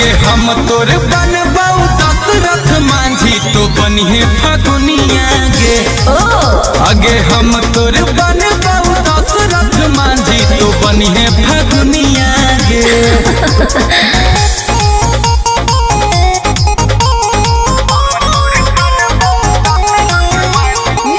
तो आगे हम तोर बनबाऊ दशरथ मांझी तो बनिए फगुनिया गे। आगे हम तोर बनबाऊ दशरथ मांझी तो बनिए फगुनिया गे।